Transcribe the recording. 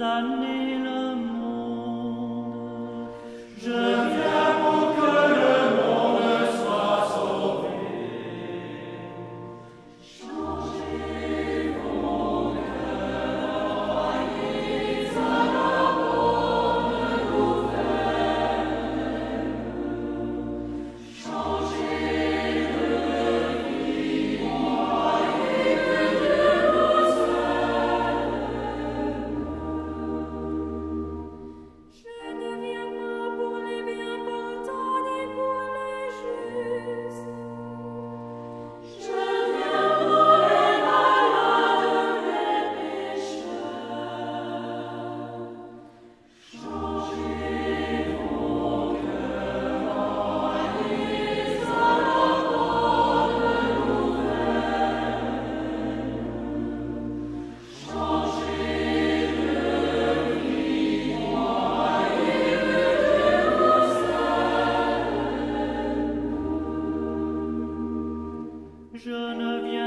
南无。Je ne viens